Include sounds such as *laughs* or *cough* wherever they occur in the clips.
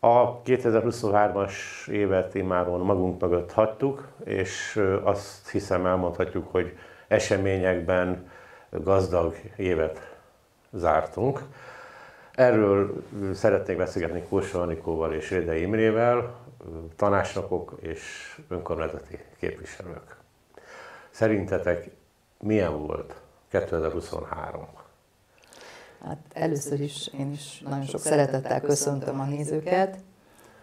A 2023-as évet immáron magunk mögött hagytuk, és azt hiszem elmondhatjuk, hogy eseményekben gazdag évet zártunk. Erről szeretnék beszélgetni Kósa Anikóval és Réde Imrével, tanácsnokok és önkormányzati képviselők. Szerintetek milyen volt 2023? Hát először is én is nagyon sok szeretettel köszöntöm a nézőket,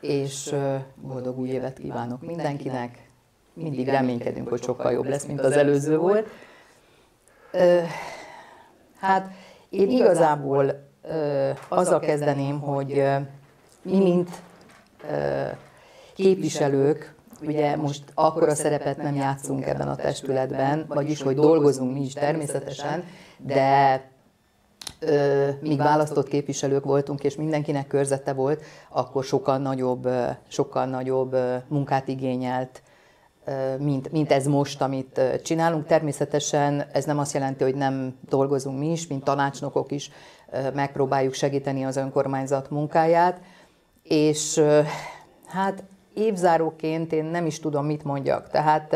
és boldog új évet kívánok mindenkinek. Mindig reménykedünk, hogy sokkal jobb lesz, mint az előző volt. Hát én igazából azzal kezdeném, hogy mi, mint képviselők, ugye most akkora szerepet nem játszunk ebben a testületben, vagyis hogy dolgozunk mi is természetesen, de míg választott képviselők voltunk, és mindenkinek körzete volt, akkor sokkal nagyobb, sokkal nagyobb munkát igényelt, mint, mint ez most, amit csinálunk. Természetesen ez nem azt jelenti, hogy nem dolgozunk mi is, mint tanácsnokok is megpróbáljuk segíteni az önkormányzat munkáját, és hát évzáróként én nem is tudom, mit mondjak. Tehát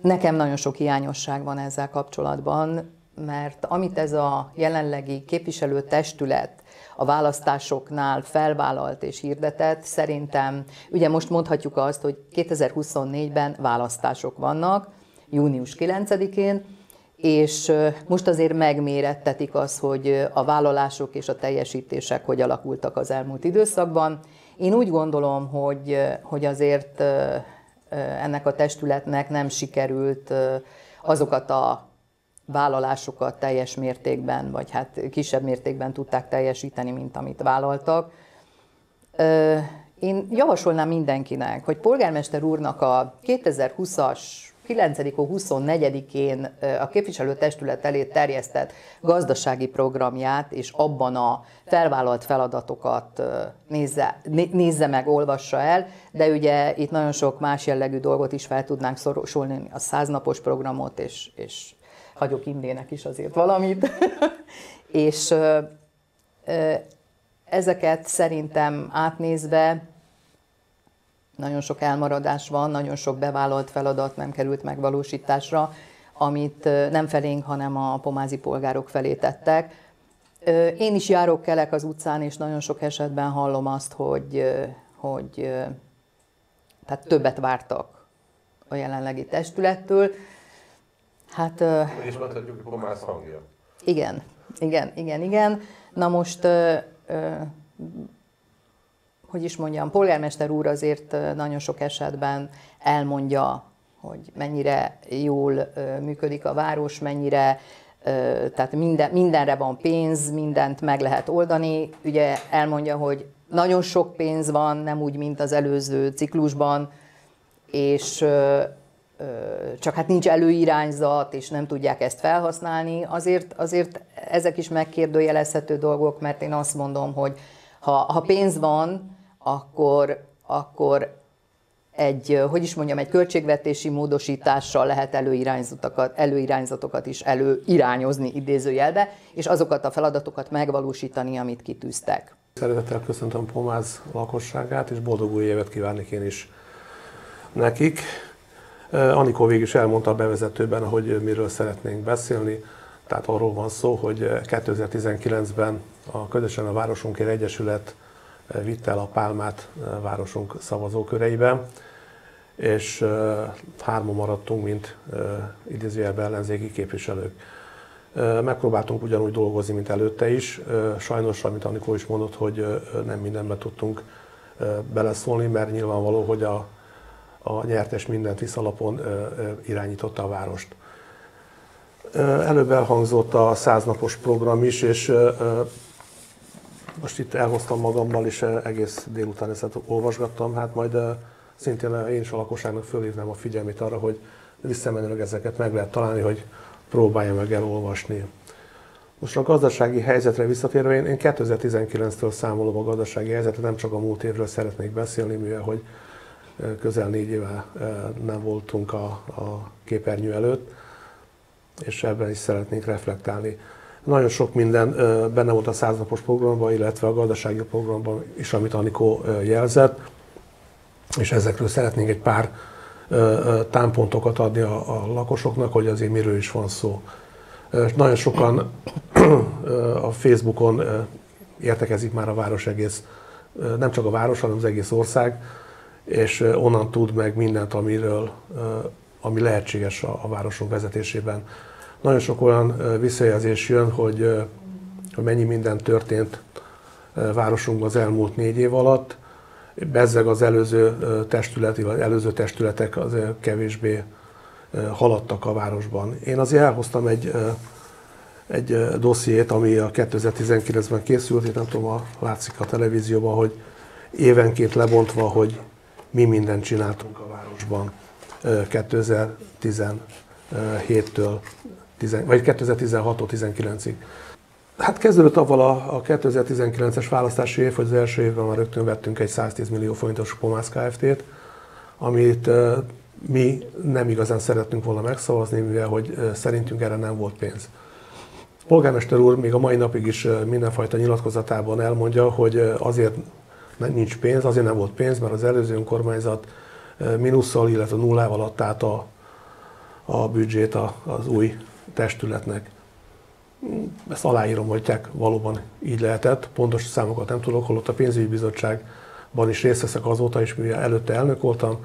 nekem nagyon sok hiányosság van ezzel kapcsolatban, mert amit ez a jelenlegi képviselőtestület a választásoknál felvállalt és hirdetett, szerintem, ugye most mondhatjuk azt, hogy 2024-ben választások vannak, június 9-én, és most azért megmérettetik az, hogy a vállalások és a teljesítések hogy alakultak az elmúlt időszakban. Én úgy gondolom, hogy, hogy azért ennek a testületnek nem sikerült azokat a vállalásokat teljes mértékben, vagy hát kisebb mértékben tudták teljesíteni, mint amit vállaltak. Én javasolnám mindenkinek, hogy polgármester úrnak a 2020-as 9. 24-én a képviselőtestület elé terjesztett gazdasági programját, és abban a felvállalt feladatokat nézze, nézze meg, olvassa el, de ugye itt nagyon sok más jellegű dolgot is fel tudnánk szorosolni, a száznapos programot, és, és hagyok Indének is azért valamit. *laughs* és ezeket szerintem átnézve nagyon sok elmaradás van, nagyon sok bevállalt feladat nem került megvalósításra, amit nem felénk, hanem a pomázi polgárok felé tettek. Én is járok kelek az utcán, és nagyon sok esetben hallom azt, hogy, hogy tehát többet vártak a jelenlegi testülettől. Hát, és mondhatjuk, hogy pomáz hangja. Igen, igen, igen, igen. Na most hogy is mondjam, polgármester úr azért nagyon sok esetben elmondja, hogy mennyire jól működik a város, mennyire tehát minden, mindenre van pénz, mindent meg lehet oldani. Ugye elmondja, hogy nagyon sok pénz van, nem úgy, mint az előző ciklusban, és csak hát nincs előirányzat, és nem tudják ezt felhasználni. Azért, azért ezek is megkérdőjelezhető dolgok, mert én azt mondom, hogy ha, ha pénz van, akkor, akkor egy, hogy is mondjam, egy költségvetési módosítással lehet előirányzatokat, előirányzatokat is előirányozni idézőjelbe, és azokat a feladatokat megvalósítani, amit kitűztek. Szeretettel köszöntöm Pomáz lakosságát, és boldog új évet kívánok én is nekik. Anikó végig is elmondta a bevezetőben, hogy miről szeretnénk beszélni. Tehát arról van szó, hogy 2019-ben a Közösen a Városunkért Egyesület vitte el a pálmát városunk szavazóköreibe, és hárman maradtunk, mint idézőjelben ellenzéki képviselők. Megpróbáltunk ugyanúgy dolgozni, mint előtte is. Sajnos, amit Anikó is mondott, hogy nem mindenbe tudtunk beleszólni, mert nyilvánvaló, hogy a, a nyertes mindent visszalapon irányította a várost. Előbb elhangzott a száznapos program is, és most itt elhoztam magammal, és egész délután ezt olvasgattam, hát majd szintén én is a lakosságnak fölhívnám a figyelmét arra, hogy visszamenőleg ezeket meg lehet találni, hogy próbálja meg elolvasni. Most a gazdasági helyzetre visszatérve, én 2019-től számolom a gazdasági helyzetet, nem csak a múlt évről szeretnék beszélni, mivel hogy közel négy éve nem voltunk a, a képernyő előtt, és ebben is szeretnénk reflektálni. Nagyon sok minden benne volt a száznapos programban, illetve a gazdasági programban is, amit Anikó jelzett, és ezekről szeretnénk egy pár támpontokat adni a, a lakosoknak, hogy azért miről is van szó. Nagyon sokan a Facebookon értekezik már a város egész, nem csak a város, hanem az egész ország, és onnan tud meg mindent, amiről, ami lehetséges a, a városunk vezetésében. Nagyon sok olyan visszajelzés jön, hogy, hogy mennyi minden történt városunkban az elmúlt négy év alatt. Bezzeg az előző testület, vagy előző testületek az kevésbé haladtak a városban. Én azért elhoztam egy, egy dossziét, ami a 2019-ben készült, én nem tudom, látszik a televízióban, hogy évenként lebontva, hogy mi mindent csináltunk a városban 2017-től, vagy 2016-tól 19-ig. Hát kezdődött avval a, a 2019-es választási év, hogy az első évben már rögtön vettünk egy 110 millió forintos Pomász Kft-t, amit mi nem igazán szerettünk volna megszavazni, mivel hogy szerintünk erre nem volt pénz. Polgármester úr még a mai napig is mindenfajta nyilatkozatában elmondja, hogy azért nincs pénz, azért nem volt pénz, mert az előző önkormányzat minusszal, illetve nullával adta át a, a büdzsét az új testületnek. Ezt aláírom, hogy valóban így lehetett. Pontos számokat nem tudok, holott a pénzügyi bizottságban is részt veszek azóta is, mivel előtte elnök voltam,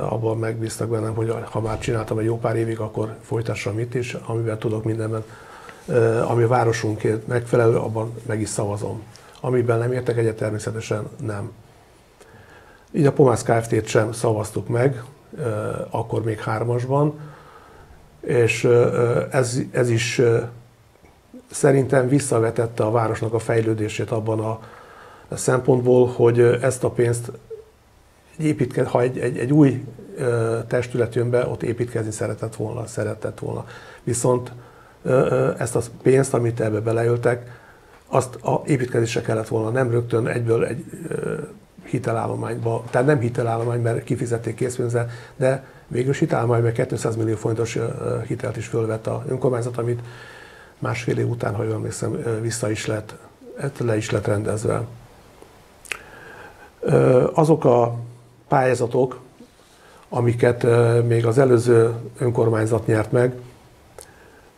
abban megbíztak bennem, hogy ha már csináltam egy jó pár évig, akkor folytassam itt is, amiben tudok mindenben, ami a városunkért megfelelő, abban meg is szavazom. Amiben nem értek egyet, természetesen nem. Így a Pomász Kft-t sem szavaztuk meg, akkor még hármasban, és ez, ez is szerintem visszavetette a városnak a fejlődését abban a szempontból, hogy ezt a pénzt építke, ha egy, egy, egy új testület jön be, ott építkezni szeretett volna, szeretett volna. Viszont ezt a pénzt, amit ebbe beleöltek, azt a építkezésre kellett volna, nem rögtön egyből egy hitelállományba, tehát nem hitelállomány, mert kifizették készpénzzel, de végül hitelállományban 200 millió forintos hitelt is fölvett a önkormányzat, amit másfél év után, ha jól emlékszem, vissza is lett, hát le is lett rendezve. Azok a pályázatok, amiket még az előző önkormányzat nyert meg,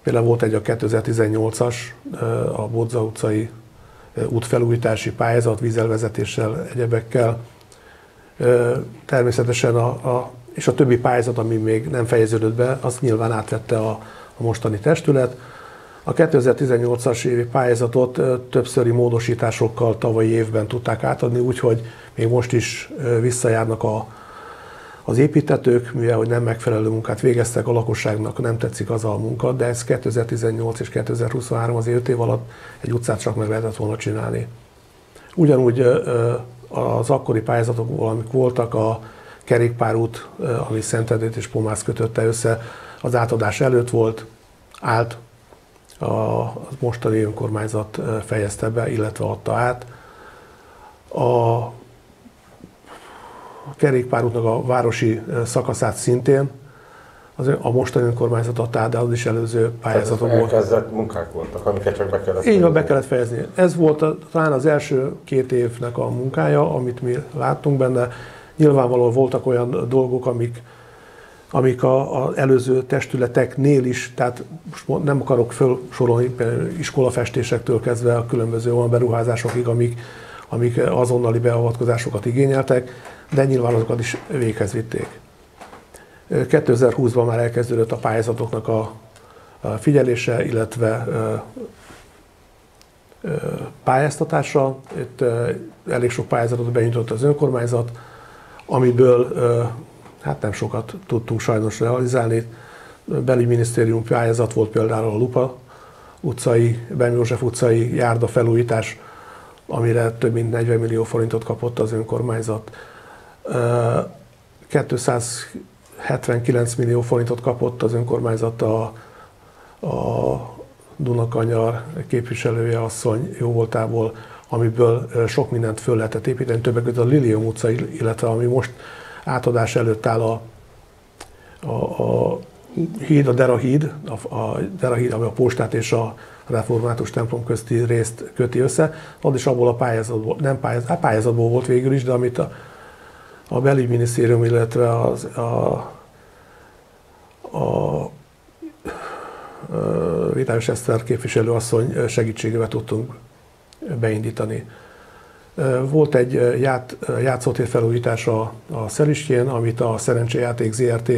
például volt egy a 2018-as, a Bodza utcai útfelújítási pályázat vízelvezetéssel, egyebekkel. Természetesen a, a, és a többi pályázat, ami még nem fejeződött be, azt nyilván átvette a, a mostani testület. A 2018-as évi pályázatot többszöri módosításokkal tavalyi évben tudták átadni, úgyhogy még most is visszajárnak a, az építetők, mivel hogy nem megfelelő munkát végeztek, a lakosságnak nem tetszik az a munka, de ez 2018 és 2023 az 5 év alatt egy utcát csak meg lehetett volna csinálni. Ugyanúgy az akkori pályázatok, amik voltak, a kerékpárút, ami Szentedét és Pomász kötötte össze, az átadás előtt volt, állt, a mostani önkormányzat fejezte be, illetve adta át. A a kerékpárútnak a városi szakaszát szintén az a mostani önkormányzat adta de az is előző pályázatok volt. Elkezdett munkák voltak, amiket csak be kellett fejezni. Így van, be kellett fejezni. Ez volt a, talán az első két évnek a munkája, amit mi láttunk benne. Nyilvánvalóan voltak olyan dolgok, amik, amik az előző testületeknél is, tehát most nem akarok felsorolni iskolafestésektől kezdve a különböző olyan beruházásokig, amik, amik azonnali beavatkozásokat igényeltek de nyilván azokat is véghez vitték. 2020-ban már elkezdődött a pályázatoknak a figyelése, illetve pályáztatása. Itt elég sok pályázatot benyújtott az önkormányzat, amiből hát nem sokat tudtunk sajnos realizálni. Belügyminisztérium pályázat volt például a Lupa utcai, Ben József utcai járda felújítás, amire több mint 40 millió forintot kapott az önkormányzat. 279 millió forintot kapott az önkormányzat a, a Dunakanyar képviselője asszony jó voltából, amiből sok mindent föl lehetett építeni, többek között a Lilium utca, illetve ami most átadás előtt áll a, a, a híd, a Dera híd, a, a Dera híd, ami a postát és a református templom közti részt köti össze. Az is abból a pályázatból, nem pályázat, hát pályázatból volt végül is, de amit a, a belügyminisztérium, illetve az, a, a Vitályos Eszter képviselőasszony segítségével tudtunk beindítani. Volt egy ját, játszótér felújítása a Szelistjén, amit a Szerencséjáték ZRT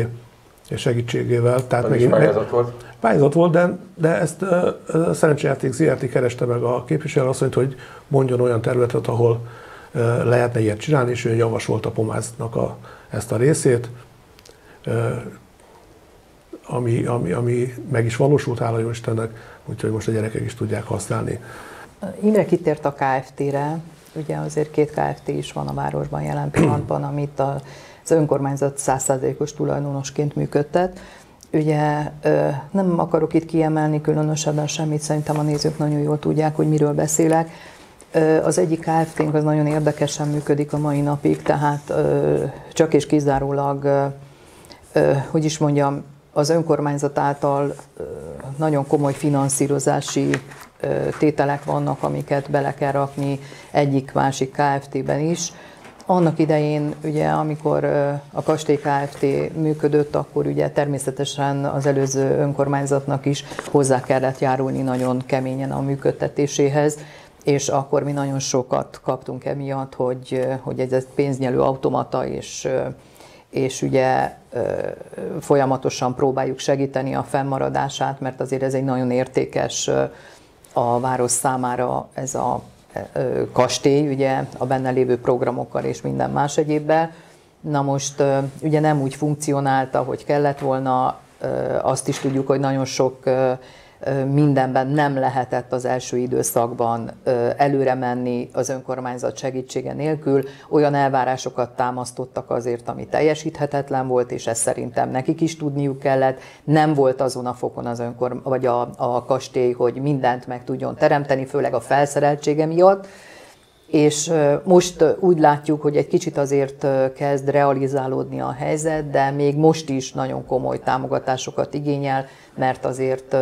segítségével. Tehát meg, pályázat volt? Pályázat volt, de, de ezt a Szerencséjáték ZRT kereste meg a képviselőasszonyt, hogy mondjon olyan területet, ahol lehetne ilyet csinálni, és ő javasolta Pomáznak a, ezt a részét ami, ami, ami meg is valósult, hála jó Istennek, úgyhogy most a gyerekek is tudják használni. Imre kitért a KFT-re, ugye azért két KFT is van a városban jelen pillanatban, *clears throat* amit az önkormányzat 100%-os tulajdonosként működtet. Ugye nem akarok itt kiemelni különösebben semmit, szerintem a nézők nagyon jól tudják, hogy miről beszélek. Az egyik KFT-nk az nagyon érdekesen működik a mai napig, tehát csak és kizárólag, hogy is mondjam, az önkormányzat által nagyon komoly finanszírozási tételek vannak, amiket bele kell rakni egyik-másik KFT-ben is. Annak idején, ugye, amikor a Kastély Kft. működött, akkor ugye természetesen az előző önkormányzatnak is hozzá kellett járulni nagyon keményen a működtetéséhez, és akkor mi nagyon sokat kaptunk emiatt, hogy, hogy ez egy pénznyelő automata, és és ugye folyamatosan próbáljuk segíteni a fennmaradását, mert azért ez egy nagyon értékes a város számára ez a kastély, ugye a benne lévő programokkal és minden más egyébbel. Na most ugye nem úgy funkcionálta, hogy kellett volna, azt is tudjuk, hogy nagyon sok mindenben nem lehetett az első időszakban előre menni az önkormányzat segítsége nélkül. Olyan elvárásokat támasztottak azért, ami teljesíthetetlen volt, és ezt szerintem nekik is tudniuk kellett. Nem volt azon a fokon az önkor, vagy a, a kastély, hogy mindent meg tudjon teremteni, főleg a felszereltsége miatt. És most úgy látjuk, hogy egy kicsit azért kezd realizálódni a helyzet, de még most is nagyon komoly támogatásokat igényel, mert azért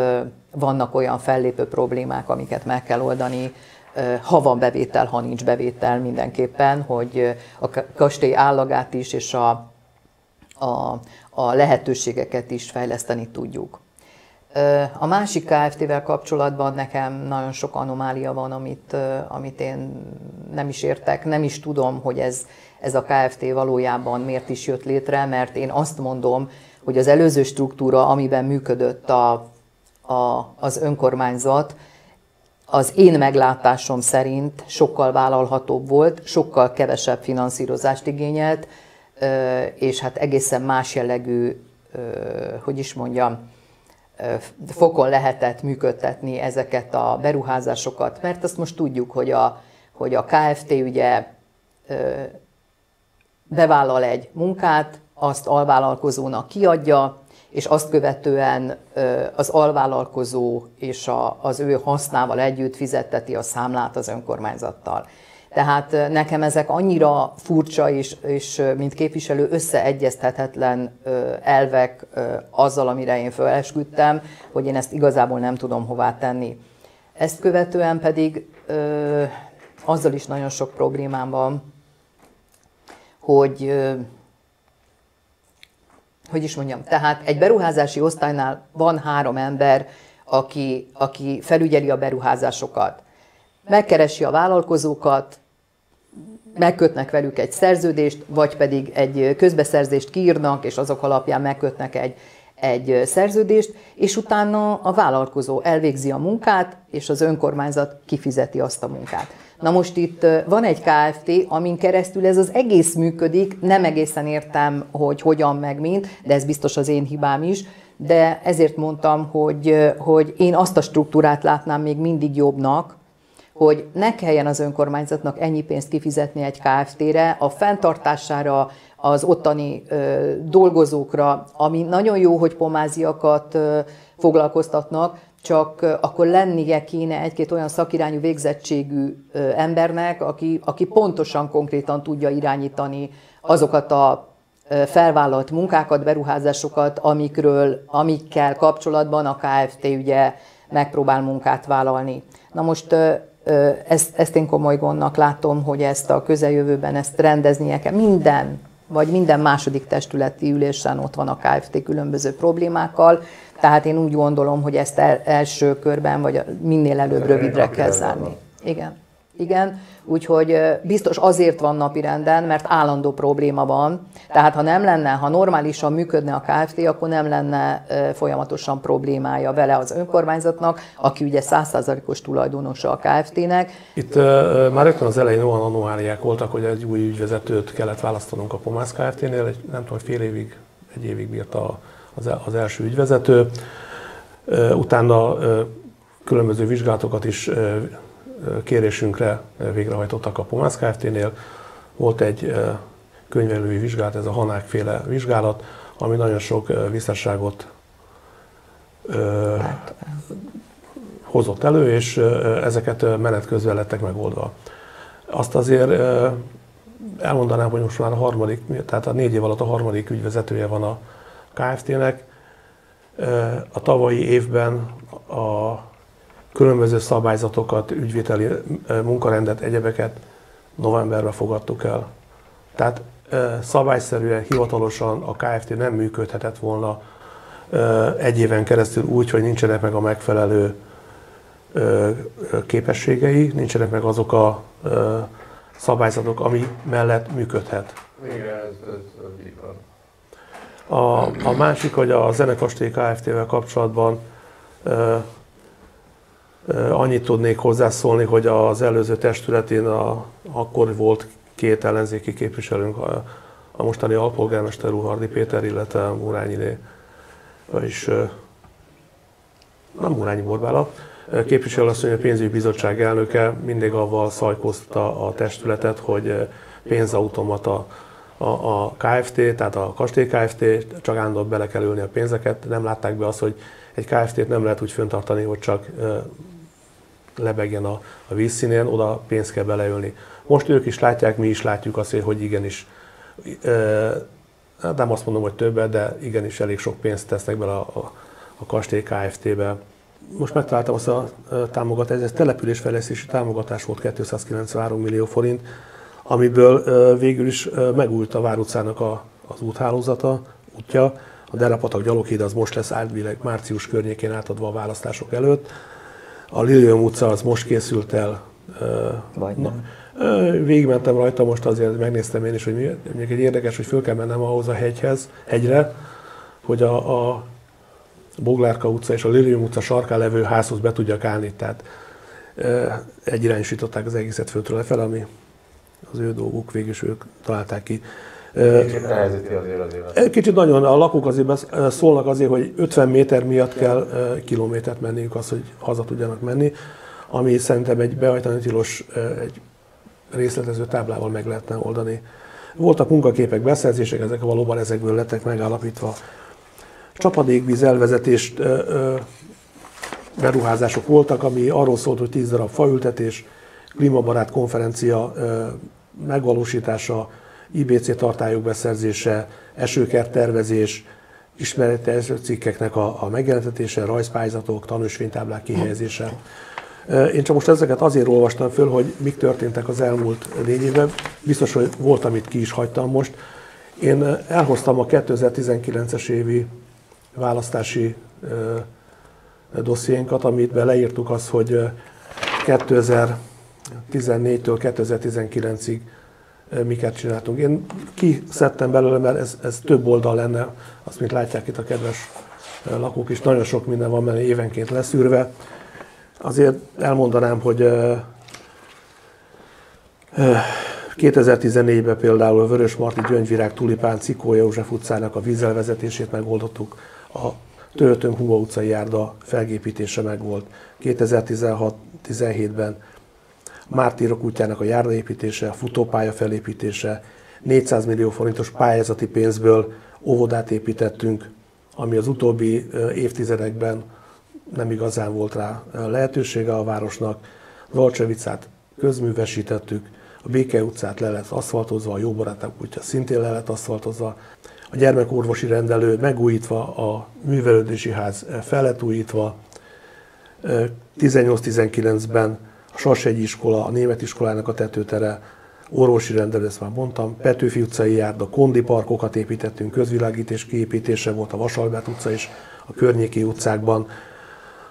vannak olyan fellépő problémák, amiket meg kell oldani, ha van bevétel, ha nincs bevétel mindenképpen, hogy a kastély állagát is és a, a, a lehetőségeket is fejleszteni tudjuk. A másik KFT-vel kapcsolatban nekem nagyon sok anomália van, amit, amit én nem is értek, nem is tudom, hogy ez, ez a KFT valójában miért is jött létre, mert én azt mondom, hogy az előző struktúra, amiben működött a, a, az önkormányzat, az én meglátásom szerint sokkal vállalhatóbb volt, sokkal kevesebb finanszírozást igényelt, és hát egészen más jellegű, hogy is mondjam, fokon lehetett működtetni ezeket a beruházásokat, mert azt most tudjuk, hogy a, hogy a KFT ugye bevállal egy munkát, azt alvállalkozónak kiadja, és azt követően az alvállalkozó és az ő hasznával együtt fizetteti a számlát az önkormányzattal. Tehát nekem ezek annyira furcsa és, és mint képviselő összeegyeztethetetlen elvek azzal, amire én felesküdtem, hogy én ezt igazából nem tudom hová tenni. Ezt követően pedig azzal is nagyon sok problémám van, hogy hogy is mondjam, tehát egy beruházási osztálynál van három ember, aki, aki felügyeli a beruházásokat. Megkeresi a vállalkozókat, megkötnek velük egy szerződést, vagy pedig egy közbeszerzést kiírnak, és azok alapján megkötnek egy, egy szerződést, és utána a vállalkozó elvégzi a munkát, és az önkormányzat kifizeti azt a munkát. Na most itt van egy KFT, amin keresztül ez az egész működik, nem egészen értem, hogy hogyan meg mint, de ez biztos az én hibám is, de ezért mondtam, hogy, hogy én azt a struktúrát látnám még mindig jobbnak, hogy ne kelljen az önkormányzatnak ennyi pénzt kifizetni egy KFT-re, a fenntartására, az ottani ö, dolgozókra, ami nagyon jó, hogy pomáziakat ö, foglalkoztatnak, csak akkor lennie kéne egy-két olyan szakirányú végzettségű embernek, aki, aki pontosan, konkrétan tudja irányítani azokat a felvállalt munkákat, beruházásokat, amikről, amikkel kapcsolatban a KFT ugye megpróbál munkát vállalni. Na most ezt, ezt én komoly gondnak látom, hogy ezt a közeljövőben ezt rendeznie kell. Minden, vagy minden második testületi ülésen ott van a KFT különböző problémákkal, tehát én úgy gondolom, hogy ezt el, első körben, vagy minél előbb rövidre kell zárni. Igen. Igen, úgyhogy biztos azért van napirenden, mert állandó probléma van. Tehát ha nem lenne, ha normálisan működne a KFT, akkor nem lenne folyamatosan problémája vele az önkormányzatnak, aki ugye százszázalékos tulajdonosa a KFT-nek. Itt uh, már rögtön az elején olyan anomáliák voltak, hogy egy új ügyvezetőt kellett választanunk a Pomász KFT-nél, egy, nem tudom, fél évig, egy évig bírta az, az első ügyvezető. Uh, utána uh, különböző vizsgálatokat is kérésünkre végrehajtottak a Pomász Kft-nél. Volt egy könyvelői vizsgálat, ez a Hanák féle vizsgálat, ami nagyon sok visszasságot hozott elő, és ezeket menet közben lettek megoldva. Azt azért elmondanám, hogy most már a harmadik, tehát a négy év alatt a harmadik ügyvezetője van a Kft-nek. A tavalyi évben a különböző szabályzatokat, ügyvételi munkarendet, egyebeket novemberben fogadtuk el. Tehát szabályszerűen, hivatalosan a KFT nem működhetett volna egy éven keresztül úgy, hogy nincsenek meg a megfelelő képességei, nincsenek meg azok a szabályzatok, ami mellett működhet. Igen, ez, ez, így van. A, a másik, hogy a Zenekastély Kft-vel kapcsolatban Annyit tudnék hozzászólni, hogy az előző testületén a, akkor volt két ellenzéki képviselőnk, a, a mostani alpolgármester Uhardi Péter, illetve Murányiné, vagyis nem Murányi Borbála, képviselőasszony a pénzügyi bizottság elnöke mindig avval szajkozta a testületet, hogy pénzautomata a, a KFT, tehát a kastély KFT, csak állandóan bele kell ülni a pénzeket. Nem látták be azt, hogy egy KFT-t nem lehet úgy föntartani, hogy csak lebegjen a, a vízszínén, oda pénzt kell beleölni. Most ők is látják, mi is látjuk azt, hogy igenis, nem azt mondom, hogy többet, de igenis elég sok pénzt tesznek bele a, a, a kastély Kft-be. Most megtaláltam azt a támogatást, ez településfejlesztési támogatás volt 293 millió forint, amiből végül is megújult a Vár utcának a, az úthálózata, útja. A Derapatak gyaloghíd az most lesz átvileg március környékén átadva a választások előtt a Lilium utca az most készült el. Vagy nem. Végigmentem rajta, most azért megnéztem én is, hogy mi, még egy érdekes, hogy föl kell mennem ahhoz a hegyhez, hegyre, hogy a, a Boglárka utca és a Lilium utca sarkán levő házhoz be tudjak állni. Tehát egyirányosították az egészet földről lefelé, ami az ő dolguk, végül is ők találták ki. Kicsit nehezíti azért az élet. Kicsit nagyon, a lakók azért szólnak azért, hogy 50 méter miatt kell kilométert menniük az, hogy haza tudjanak menni, ami szerintem egy behajtani tilos, egy részletező táblával meg lehetne oldani. Voltak munkaképek, beszerzések, ezek valóban ezekből lettek megállapítva. Csapadékvíz elvezetés beruházások voltak, ami arról szólt, hogy 10 darab faültetés, klímabarát konferencia megvalósítása, IBC tartályok beszerzése, esőkert tervezés, ismeretes cikkeknek a, a megjelentetése, rajzpályzatok, tanúsvénytáblák kihelyezése. Én csak most ezeket azért olvastam föl, hogy mik történtek az elmúlt négy évben. Biztos, hogy volt, amit ki is hagytam most. Én elhoztam a 2019-es évi választási dossziénkat, amit leírtuk azt, hogy 2014-től 2019-ig miket csináltunk. Én kiszedtem belőle, mert ez, ez több oldal lenne, azt, mint látják itt a kedves lakók is, nagyon sok minden van benne évenként leszűrve. Azért elmondanám, hogy 2014-ben például a Vörös Marti Gyöngyvirág Tulipán Cikó József utcának a vízelvezetését megoldottuk, a Töltön Hugo utcai járda felgépítése megvolt. 2016-17-ben Mártírok útjának a járdaépítése, a futópálya felépítése, 400 millió forintos pályázati pénzből óvodát építettünk, ami az utóbbi évtizedekben nem igazán volt rá lehetősége a városnak. Valcsevicát közművesítettük, a Béke utcát le lett aszfaltozva, a Jóbarátok útja szintén le lett aszfaltozva, a gyermekorvosi rendelő megújítva, a művelődési ház fel újítva, 18-19-ben a Sarsegyi iskola, a német iskolának a tetőtere, orvosi rendelő, ezt már mondtam, Petőfi utcai járda, Kondi parkokat építettünk, közvilágítés kiépítése volt a Vasalbert utca és a környéki utcákban,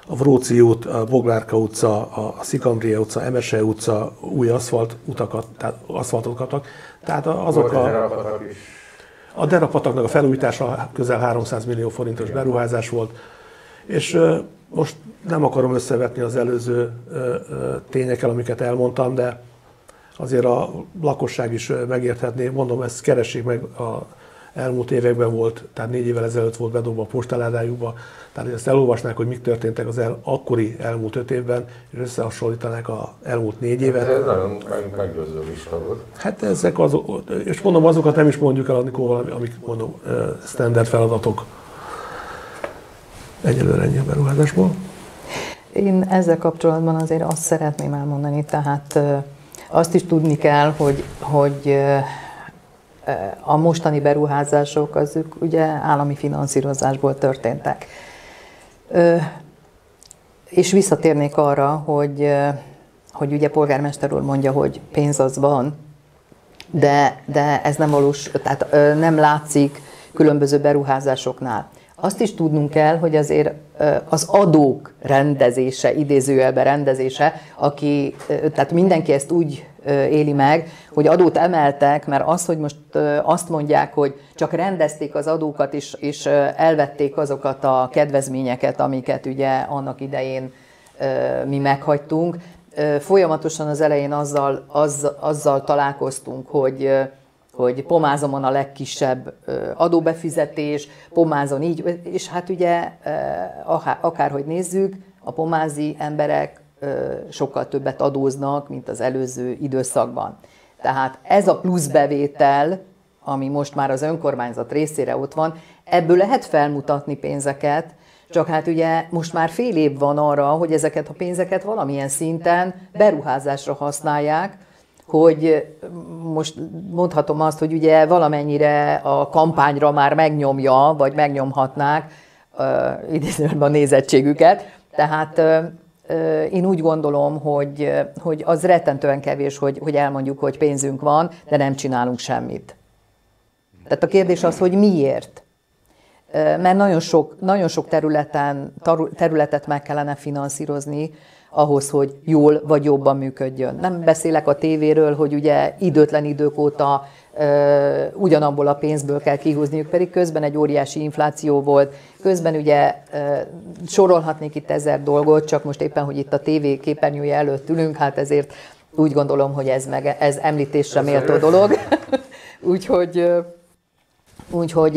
a Vróci út, a Boglárka utca, a Szikandria utca, Emese utca, új aszfalt utakat, tehát aszfaltokat. Tehát azok a, a derapataknak a felújítása közel 300 millió forintos beruházás volt, és most nem akarom összevetni az előző tényekkel, amiket elmondtam, de azért a lakosság is megérthetné, mondom, ezt keressék meg, a elmúlt években volt, tehát négy évvel ezelőtt volt bedobva a postaládájukba, tehát ezt elolvasnák, hogy mik történtek az el, akkori elmúlt öt évben, és összehasonlítanák az elmúlt négy évet. Ez nagyon meggyőző lista volt. Hát ezek azok, és mondom, azokat nem is mondjuk el, amikor amik mondom, standard feladatok. Egyelőre ennyi a beruházásból. Én ezzel kapcsolatban azért azt szeretném elmondani, tehát azt is tudni kell, hogy, hogy a mostani beruházások azok ugye állami finanszírozásból történtek. És visszatérnék arra, hogy, hogy ugye polgármester úr mondja, hogy pénz az van, de, de ez nem valós, tehát nem látszik különböző beruházásoknál. Azt is tudnunk kell, hogy azért az adók rendezése, idézőjelben rendezése, aki, tehát mindenki ezt úgy éli meg, hogy adót emeltek, mert az, hogy most azt mondják, hogy csak rendezték az adókat, és, és elvették azokat a kedvezményeket, amiket ugye annak idején mi meghagytunk, folyamatosan az elején azzal, az, azzal találkoztunk, hogy hogy pomázomon a legkisebb adóbefizetés, pomázon így, és hát ugye akárhogy nézzük, a pomázi emberek sokkal többet adóznak, mint az előző időszakban. Tehát ez a pluszbevétel, ami most már az önkormányzat részére ott van, ebből lehet felmutatni pénzeket, csak hát ugye most már fél év van arra, hogy ezeket a pénzeket valamilyen szinten beruházásra használják, hogy most mondhatom azt, hogy ugye valamennyire a kampányra már megnyomja, vagy megnyomhatnák uh, idézőben a nézettségüket. Tehát én úgy gondolom, hogy, hogy az rettentően kevés, hogy, hogy elmondjuk, hogy pénzünk van, de nem csinálunk semmit. Tehát a kérdés az, hogy miért? Mert nagyon sok, nagyon sok területen, területet meg kellene finanszírozni, ahhoz, hogy jól vagy jobban működjön. Nem beszélek a tévéről, hogy ugye időtlen idők óta ö, ugyanabból a pénzből kell kihúzniuk, pedig közben egy óriási infláció volt, közben ugye ö, sorolhatnék itt ezer dolgot, csak most éppen, hogy itt a tévé képernyője előtt ülünk, hát ezért úgy gondolom, hogy ez, meg, ez említésre méltó dolog. *laughs* úgyhogy úgyhogy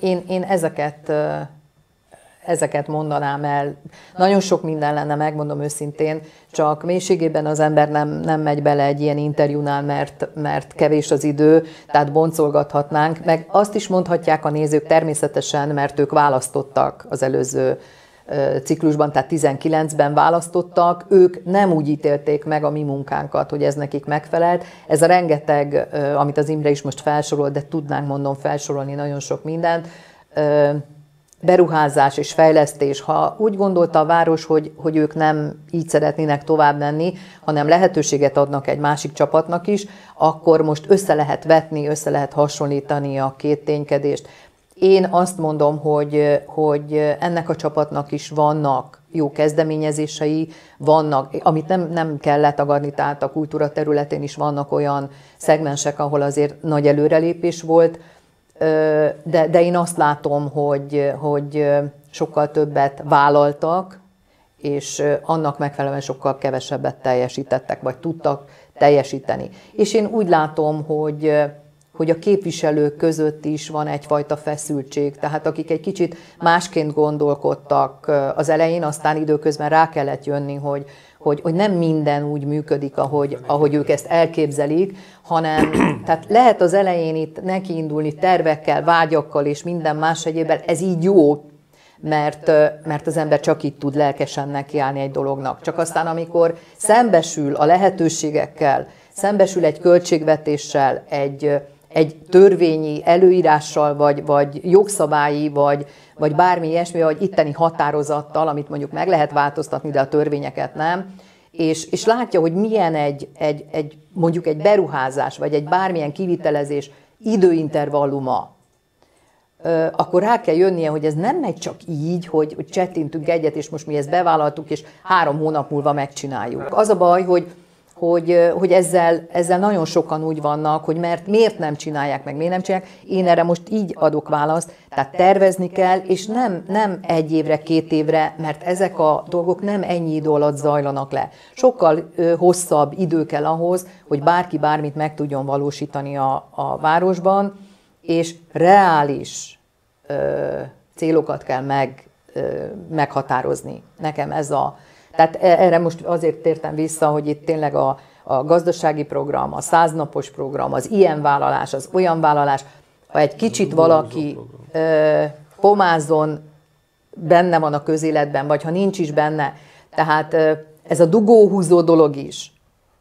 én, én ezeket ezeket mondanám el. Nagyon sok minden lenne, megmondom őszintén, csak mélységében az ember nem, nem megy bele egy ilyen interjúnál, mert, mert kevés az idő, tehát boncolgathatnánk. Meg azt is mondhatják a nézők természetesen, mert ők választottak az előző ciklusban, tehát 19-ben választottak, ők nem úgy ítélték meg a mi munkánkat, hogy ez nekik megfelelt. Ez a rengeteg, amit az Imre is most felsorolt, de tudnánk mondom felsorolni nagyon sok mindent, beruházás és fejlesztés, ha úgy gondolta a város, hogy, hogy ők nem így szeretnének tovább menni, hanem lehetőséget adnak egy másik csapatnak is, akkor most össze lehet vetni, össze lehet hasonlítani a két ténykedést. Én azt mondom, hogy, hogy ennek a csapatnak is vannak jó kezdeményezései, vannak, amit nem, nem kell letagadni, tehát a kultúra területén is vannak olyan szegmensek, ahol azért nagy előrelépés volt, de, de én azt látom, hogy, hogy sokkal többet vállaltak, és annak megfelelően sokkal kevesebbet teljesítettek, vagy tudtak teljesíteni. És én úgy látom, hogy, hogy a képviselők között is van egyfajta feszültség, tehát akik egy kicsit másként gondolkodtak az elején, aztán időközben rá kellett jönni, hogy, hogy, hogy nem minden úgy működik, ahogy, ahogy ők ezt elképzelik, hanem *clears throat* tehát lehet az elején itt nekiindulni tervekkel, vágyakkal és minden más egyébben, ez így jó, mert, mert az ember csak itt tud lelkesen nekiállni egy dolognak. Csak aztán, amikor szembesül a lehetőségekkel, szembesül egy költségvetéssel, egy, egy törvényi előírással, vagy, vagy jogszabályi, vagy, vagy bármi ilyesmi, vagy itteni határozattal, amit mondjuk meg lehet változtatni, de a törvényeket nem, és, és látja, hogy milyen egy, egy, egy, mondjuk egy beruházás, vagy egy bármilyen kivitelezés időintervalluma, akkor rá kell jönnie, hogy ez nem megy csak így, hogy, hogy csettintünk egyet, és most mi ezt bevállaltuk, és három hónap múlva megcsináljuk. Az a baj, hogy hogy, hogy ezzel, ezzel nagyon sokan úgy vannak, hogy mert miért nem csinálják meg, miért nem csinálják. Én erre most így adok választ, tehát tervezni kell, és nem, nem egy évre, két évre, mert ezek a dolgok nem ennyi idő alatt zajlanak le. Sokkal ö, hosszabb idő kell ahhoz, hogy bárki bármit meg tudjon valósítani a, a városban, és reális ö, célokat kell meg, ö, meghatározni. Nekem ez a, tehát e, erre most azért tértem vissza, hogy itt tényleg a, a gazdasági program, a száznapos program, az ilyen vállalás, az olyan vállalás, ha egy kicsit valaki ö, pomázon benne van a közéletben, vagy ha nincs is benne, tehát ö, ez a dugóhúzó dolog is.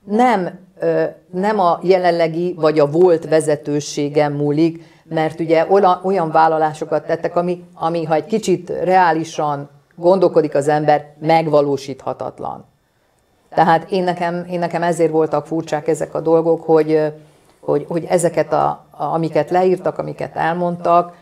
Nem, ö, nem a jelenlegi vagy a volt vezetőségem múlik, mert ugye olyan vállalásokat tettek, ami, ami ha egy kicsit reálisan gondolkodik az ember, megvalósíthatatlan. Tehát én nekem, én nekem ezért voltak furcsák ezek a dolgok, hogy, hogy, hogy ezeket, a, a, amiket leírtak, amiket elmondtak,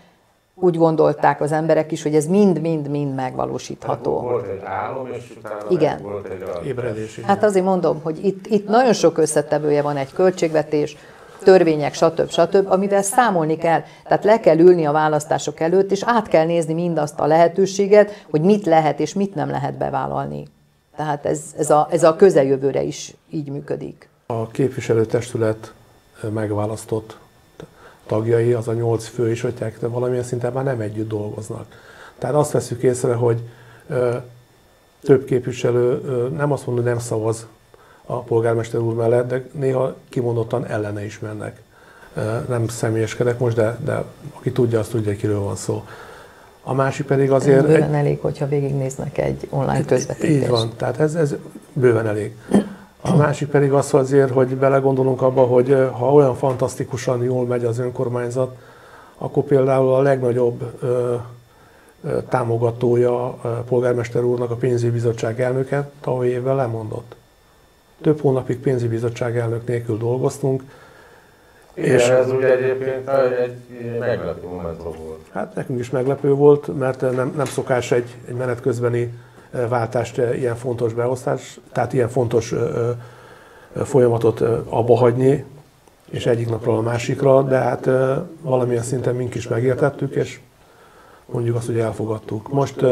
úgy gondolták az emberek is, hogy ez mind-mind-mind megvalósítható. Volt egy álom, és utána Igen. volt egy ébredés. Hát azért mondom, hogy itt, itt nagyon sok összetevője van egy költségvetés, törvények, stb. stb., amivel számolni kell. Tehát le kell ülni a választások előtt, és át kell nézni mindazt a lehetőséget, hogy mit lehet és mit nem lehet bevállalni. Tehát ez, ez, a, ez a közeljövőre is így működik. A képviselőtestület megválasztott tagjai, az a nyolc fő is, hogy valamilyen szinten már nem együtt dolgoznak. Tehát azt veszük észre, hogy ö, több képviselő ö, nem azt mondja, hogy nem szavaz a polgármester úr mellett, de néha kimondottan ellene is mennek. Nem személyeskedek most, de, de aki tudja, azt tudja, kiről van szó. A másik pedig azért... Bőven egy, elég, hogyha végignéznek egy online közvetítést. Így van, tehát ez, ez bőven elég. A másik pedig az azért, hogy belegondolunk abba, hogy ha olyan fantasztikusan jól megy az önkormányzat, akkor például a legnagyobb ö, ö, támogatója a polgármester úrnak a pénzügyi bizottság elnöke tavaly évvel lemondott. Több hónapig pénzügyi bizottság elnök nélkül dolgoztunk. Igen, és ez ugye egyébként egy meglepő momentum volt. Hát nekünk is meglepő volt, mert nem, nem szokás egy, egy menet közbeni váltást, ilyen fontos beosztás, tehát ilyen fontos ö, ö, folyamatot abba hagyni, és egyik napról a másikra, de hát ö, valamilyen szinten mink is megértettük, és mondjuk azt, hogy elfogadtuk. Most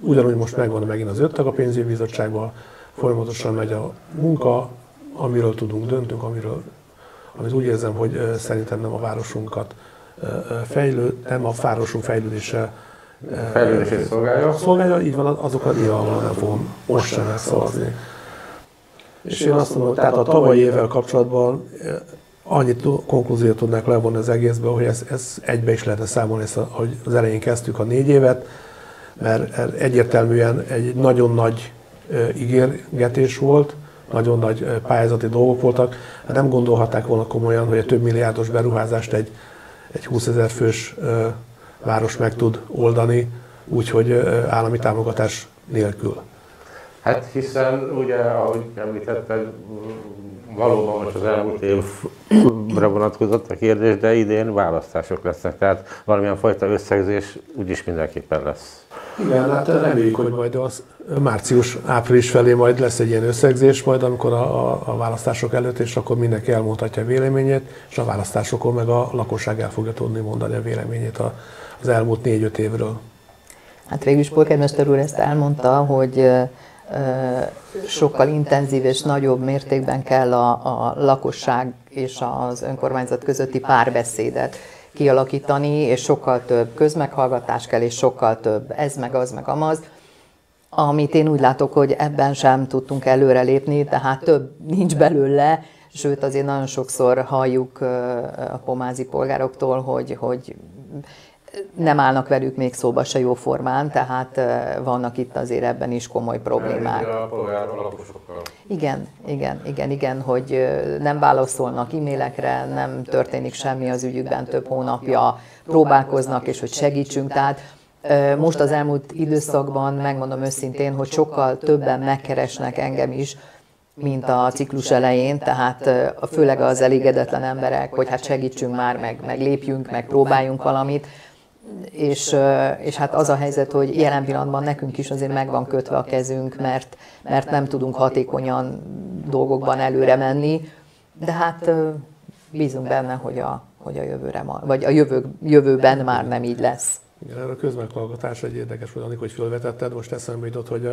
ugyanúgy most megvan megint az öt tag a pénzügyi bizottságban, folyamatosan megy a munka, amiről tudunk, döntünk, amiről, amit úgy érzem, hogy szerintem nem a városunkat fejlő, nem a városunk fejlődése fejlődését szolgálja. Szolgálja, így van, azokat nyilvánvalóan nem fogom most sem megszavazni. És én azt mondom, tehát a tavalyi évvel kapcsolatban annyit konklúziót tudnák levonni az egészből, hogy ez, ez egybe is lehetne számolni, ezt, hogy az elején kezdtük a négy évet, mert egyértelműen egy nagyon nagy ígérgetés volt, nagyon nagy pályázati dolgok voltak. Hát nem gondolhatták volna komolyan, hogy a több milliárdos beruházást egy, egy 20 ezer fős város meg tud oldani, úgyhogy állami támogatás nélkül. Hát hiszen ugye, ahogy említetted, valóban most az elmúlt évre vonatkozott a kérdés, de idén választások lesznek, tehát valamilyen fajta összegzés úgyis mindenképpen lesz. Igen, hát reméljük, hogy majd az március-április felé majd lesz egy ilyen összegzés, majd amikor a, a, a választások előtt, és akkor mindenki elmondhatja a véleményét, és a választásokon meg a lakosság el fogja tudni mondani a véleményét az elmúlt négy-öt évről. Hát végül is polgármester úr ezt elmondta, hogy sokkal intenzív és nagyobb mértékben kell a, a lakosság és az önkormányzat közötti párbeszédet kialakítani, és sokkal több közmeghallgatás kell, és sokkal több ez meg az meg amaz, amit én úgy látok, hogy ebben sem tudtunk előrelépni, tehát több nincs belőle, sőt azért nagyon sokszor halljuk a pomázi polgároktól, hogy, hogy nem állnak velük még szóba se jó formán, tehát vannak itt azért ebben is komoly problémák. Igen, igen, igen, igen, hogy nem válaszolnak e-mailekre, nem történik semmi az ügyükben több hónapja, próbálkoznak, és hogy segítsünk. Tehát most az elmúlt időszakban megmondom őszintén, hogy sokkal többen megkeresnek engem is, mint a ciklus elején, tehát főleg az elégedetlen emberek, hogy hát segítsünk már, meg, meg lépjünk, meg próbáljunk valamit. És, és hát az a helyzet, hogy jelen pillanatban nekünk is azért meg van kötve a kezünk, mert, mert nem tudunk hatékonyan dolgokban előre menni, de hát bízunk benne, hogy a, hogy a jövőre, vagy a jövő, jövőben már nem így lesz. Igen, erre a közmeghallgatás egy érdekes, hogy hogy felvetetted, most eszembe jutott, hogy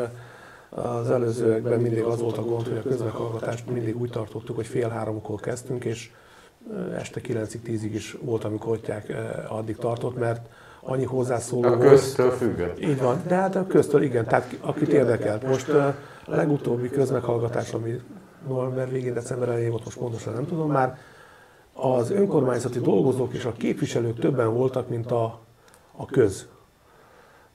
az előzőekben mindig az volt a gond, hogy a közmeghallgatást mindig úgy tartottuk, hogy fél háromkor kezdtünk, és este 9-10-ig is volt, amikor ottják, addig tartott, mert annyi hozzászóló A köztől függött. Így van, de hát a köztől igen, tehát akit érdekelt. Most a legutóbbi közmeghallgatás, ami november végén, december elején volt, most pontosan nem tudom már, az önkormányzati dolgozók és a képviselők többen voltak, mint a, a köz.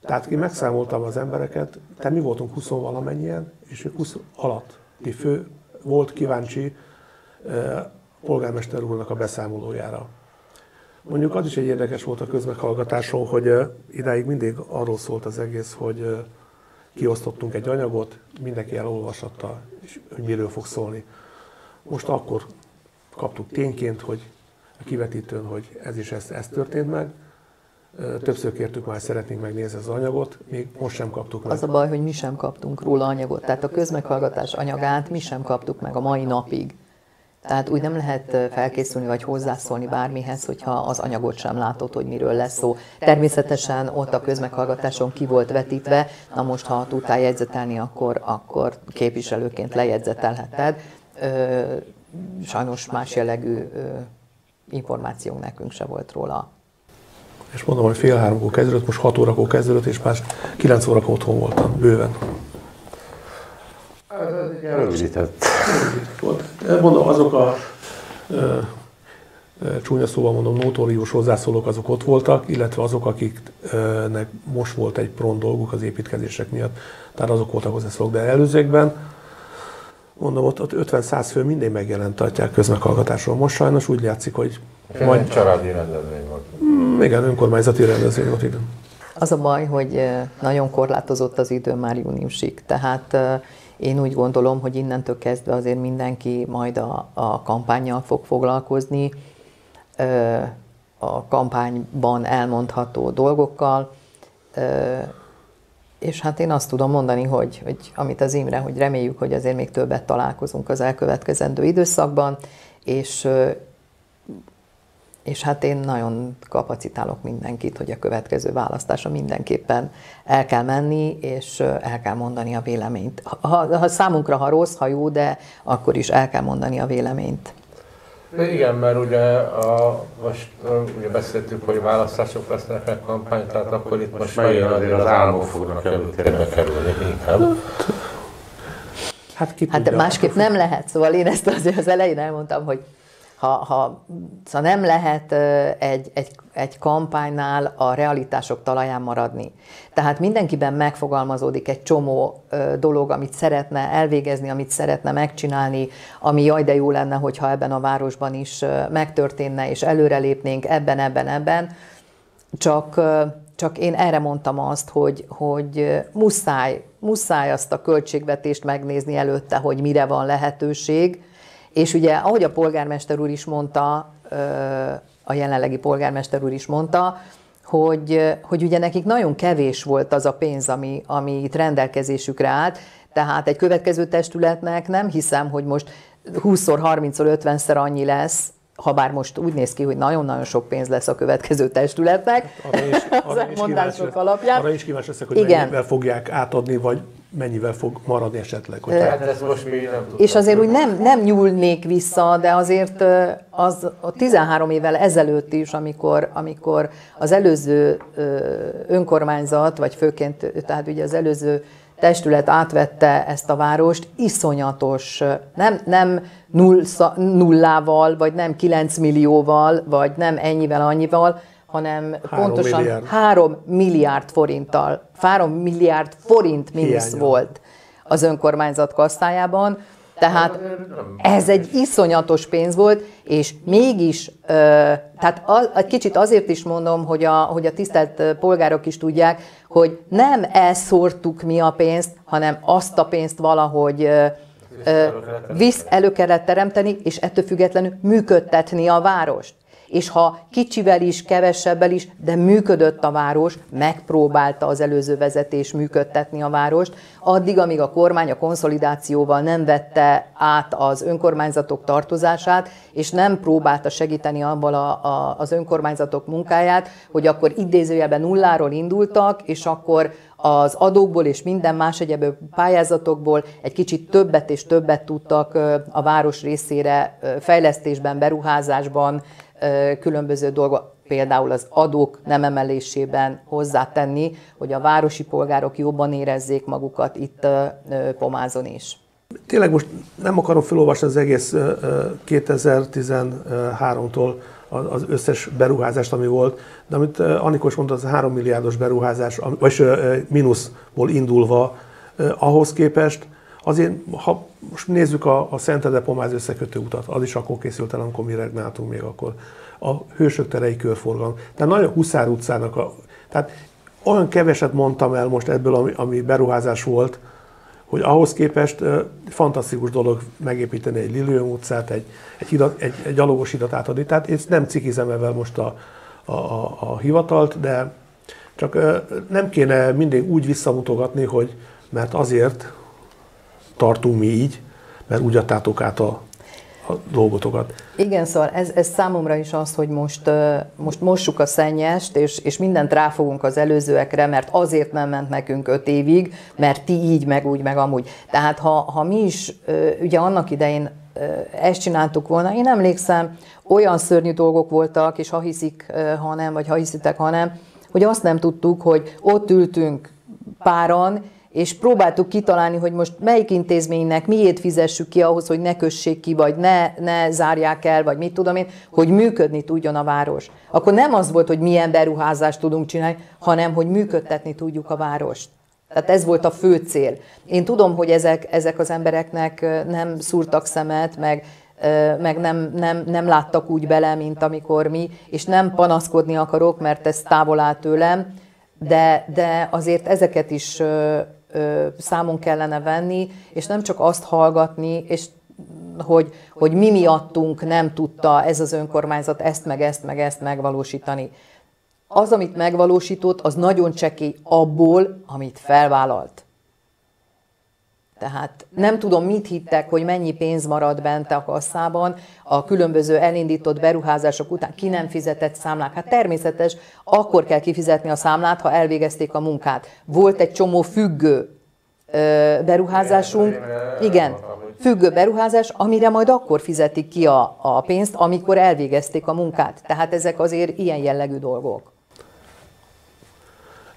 Tehát én megszámoltam az embereket, tehát mi voltunk 20 valamennyien, és ők 20 alatt. Ti fő volt kíváncsi polgármester úrnak a beszámolójára. Mondjuk az is egy érdekes volt a közmeghallgatáson, hogy idáig mindig arról szólt az egész, hogy kiosztottunk egy anyagot, mindenki elolvasatta, és hogy miről fog szólni. Most akkor kaptuk tényként, hogy a kivetítőn, hogy ez is ez, ez történt meg, Többször kértük már, szeretnénk megnézni az anyagot, még most sem kaptuk meg. Az a baj, hogy mi sem kaptunk róla anyagot. Tehát a közmeghallgatás anyagát mi sem kaptuk meg a mai napig. Tehát úgy nem lehet felkészülni vagy hozzászólni bármihez, hogyha az anyagot sem látod, hogy miről lesz szó. Természetesen ott a közmeghallgatáson ki volt vetítve, na most ha tudtál jegyzetelni, akkor, akkor képviselőként lejegyzetelheted. Sajnos más jellegű információnk nekünk se volt róla és mondom, hogy fél háromkor kezdődött, most hat órakor kezdődött, és már kilenc órakor otthon voltam, bőven. Rövidített. Mondom, azok a ö, ö, csúnya szóval mondom, notórius hozzászólók azok ott voltak, illetve azok, akiknek most volt egy pront dolguk az építkezések miatt, tehát azok voltak hozzászólók, de előzőkben mondom, ott, ott 50-100 fő mindig megjelent a közmeghallgatásról. Most sajnos úgy játszik, hogy majd... Családi rendezvény volt. Mm, igen, önkormányzati rendezvény volt, igen. Az a baj, hogy nagyon korlátozott az idő már júniusig, tehát én úgy gondolom, hogy innentől kezdve azért mindenki majd a, a kampányjal fog foglalkozni, a kampányban elmondható dolgokkal, és hát én azt tudom mondani, hogy, hogy amit az Imre, hogy reméljük, hogy azért még többet találkozunk az elkövetkezendő időszakban, és és hát én nagyon kapacitálok mindenkit, hogy a következő választásra mindenképpen el kell menni, és el kell mondani a véleményt. Ha, ha számunkra, ha rossz, ha jó, de akkor is el kell mondani a véleményt. Igen, mert ugye, a, most ugye beszéltük, hogy választások lesznek meg kampány, tehát akkor itt most megint azért az államok fognak előtérbe kerülni inkább. Hát, ki hát másképp nem lehet, szóval én ezt azért az elején elmondtam, hogy ha, ha szóval nem lehet egy, egy, egy kampánynál a realitások talaján maradni. Tehát mindenkiben megfogalmazódik egy csomó dolog, amit szeretne elvégezni, amit szeretne megcsinálni, ami jaj, de jó lenne, hogyha ebben a városban is megtörténne, és előrelépnénk ebben, ebben, ebben. Csak, csak én erre mondtam azt, hogy, hogy muszáj, muszáj azt a költségvetést megnézni előtte, hogy mire van lehetőség, és ugye, ahogy a polgármester úr is mondta, a jelenlegi polgármester úr is mondta, hogy, hogy ugye nekik nagyon kevés volt az a pénz, ami, ami itt rendelkezésükre állt, tehát egy következő testületnek nem hiszem, hogy most 20-szor, 30-szor, 50-szer annyi lesz, ha bár most úgy néz ki, hogy nagyon-nagyon sok pénz lesz a következő testületnek, arra is, arra *laughs* is mondások alapján. Arra is kíváncsi leszek, hogy Igen. mennyivel fogják átadni, vagy mennyivel fog maradni esetleg. Hogy hát ez most mi nem És azért úgy nem, nem nyúlnék vissza, de azért az a 13 évvel ezelőtt is, amikor, amikor az előző önkormányzat, vagy főként, tehát ugye az előző testület átvette ezt a várost, iszonyatos, nem, nem null, nullával, vagy nem 9 millióval, vagy nem ennyivel, annyival, hanem Három pontosan milliárd. 3 milliárd forinttal, 3 milliárd forint mínusz volt az önkormányzat kasszájában, tehát ez egy iszonyatos pénz volt, és mégis, tehát egy kicsit azért is mondom, hogy a, hogy a tisztelt polgárok is tudják, hogy nem elszórtuk mi a pénzt, hanem azt a pénzt valahogy visz elő kellett teremteni, és ettől függetlenül működtetni a várost. És ha kicsivel is, kevesebbel is, de működött a város, megpróbálta az előző vezetés működtetni a várost, addig, amíg a kormány a konszolidációval nem vette át az önkormányzatok tartozását, és nem próbálta segíteni abban a, a, az önkormányzatok munkáját, hogy akkor idézőjelben nulláról indultak, és akkor az adókból és minden más egyéb pályázatokból egy kicsit többet és többet tudtak a város részére fejlesztésben, beruházásban, különböző dolgok, például az adók nem emelésében hozzátenni, hogy a városi polgárok jobban érezzék magukat itt Pomázon is. Tényleg most nem akarom felolvasni az egész ö, ö, 2013-tól az összes beruházást, ami volt, de amit Anikos mondta, az a 3 milliárdos beruházás, vagy mínuszból indulva, ahhoz képest azért, ha most nézzük a, a Szentede Pomáz összekötő utat, az is akkor készült el, amikor mi regnáltunk még akkor. A Hősök terei körforgalom. Tehát nagyon Huszár utcának a, tehát olyan keveset mondtam el most ebből, ami, ami beruházás volt, hogy ahhoz képest ö, fantasztikus dolog megépíteni egy Lilium utcát, egy, egy, hidat, egy, egy gyalogos hidat átadni. Tehát én nem cikizem ebben most a, a, a, a hivatalt, de csak ö, nem kéne mindig úgy visszamutogatni, hogy mert azért tartunk mi így, mert úgy adtátok át a, a dolgotokat. Igen, szóval ez, ez számomra is az, hogy most, most mossuk a szennyest, és, és mindent ráfogunk az előzőekre, mert azért nem ment nekünk öt évig, mert ti így, meg úgy, meg amúgy. Tehát ha, ha mi is ugye annak idején ezt csináltuk volna, én emlékszem, olyan szörnyű dolgok voltak, és ha hiszik, ha nem, vagy ha hiszitek, ha nem, hogy azt nem tudtuk, hogy ott ültünk páran, és próbáltuk kitalálni, hogy most melyik intézménynek miért fizessük ki ahhoz, hogy ne kössék ki, vagy ne, ne zárják el, vagy mit tudom én, hogy működni tudjon a város. Akkor nem az volt, hogy milyen beruházást tudunk csinálni, hanem hogy működtetni tudjuk a várost. Tehát ez volt a fő cél. Én tudom, hogy ezek, ezek az embereknek nem szúrtak szemet, meg, meg nem, nem, nem láttak úgy bele, mint amikor mi, és nem panaszkodni akarok, mert ez távol áll tőlem, de, de azért ezeket is számon kellene venni, és nem csak azt hallgatni, és hogy, hogy mi miattunk nem tudta ez az önkormányzat ezt, meg ezt, meg ezt megvalósítani. Az, amit megvalósított, az nagyon csekély abból, amit felvállalt. Tehát nem tudom, mit hittek, hogy mennyi pénz marad bent a kasszában a különböző elindított beruházások után, ki nem fizetett számlák. Hát természetes, akkor kell kifizetni a számlát, ha elvégezték a munkát. Volt egy csomó függő beruházásunk, igen, függő beruházás, amire majd akkor fizetik ki a, a pénzt, amikor elvégezték a munkát. Tehát ezek azért ilyen jellegű dolgok.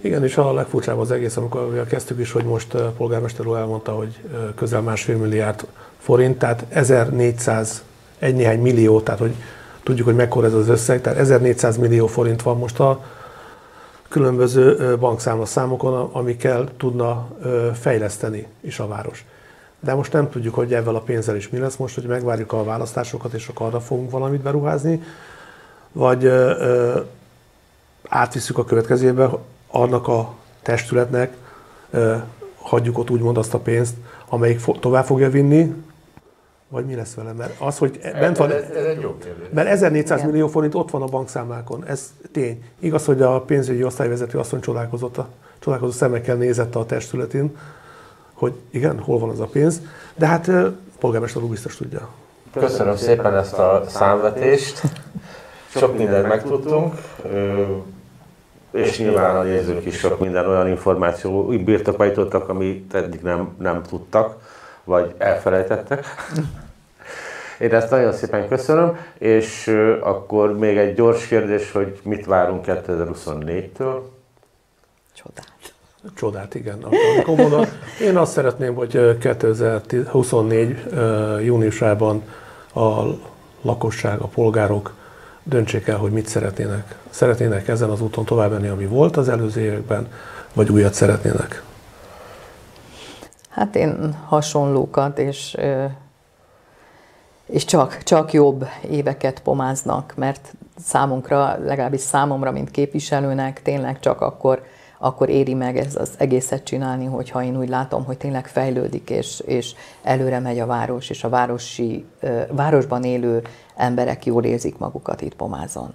Igen, és a legfurcsább az egész, amikor kezdtük is, hogy most polgármester úr elmondta, hogy közel másfél milliárd forint, tehát 1400, egy néhány millió, tehát hogy tudjuk, hogy mekkora ez az összeg, tehát 1400 millió forint van most a különböző ö, bankszámla számokon, amikkel tudna fejleszteni is a város. De most nem tudjuk, hogy ebben a pénzzel is mi lesz most, hogy megvárjuk a választásokat, és akkor arra fogunk valamit beruházni, vagy ö, ö, átvisszük a következő évbe, annak a testületnek hagyjuk ott úgymond azt a pénzt, amelyik fo- tovább fogja vinni, vagy mi lesz vele? Mert az, hogy bent van, Ez, ez egy jó kérdés. mert 1400 Igen. millió forint ott van a bankszámlákon, ez tény. Igaz, hogy a pénzügyi osztályvezető asszony csodálkozott, a, csodálkozó szemekkel nézett a testületén, hogy igen, hol van az a pénz, de hát polgármester úr biztos tudja. Köszönöm szépen ezt a számvetést. Sok mindent megtudtunk, ö, és nyilván a nézők is sok minden olyan információ birtokajtottak, amit eddig nem, nem tudtak, vagy elfelejtettek. *laughs* Én ezt nagyon szépen köszönöm, és akkor még egy gyors kérdés, hogy mit várunk 2024-től? Csodát. Csodát, igen. Mondom, én azt szeretném, hogy ö, 2024 ö, júniusában a lakosság, a polgárok döntsék el, hogy mit szeretnének. Szeretnének ezen az úton tovább menni, ami volt az előző években, vagy újat szeretnének? Hát én hasonlókat, és, és csak, csak jobb éveket pomáznak, mert számunkra, legalábbis számomra, mint képviselőnek tényleg csak akkor, akkor éri meg ez az egészet csinálni, hogyha én úgy látom, hogy tényleg fejlődik, és, és előre megy a város, és a városi, városban élő emberek jól érzik magukat itt Pomázon.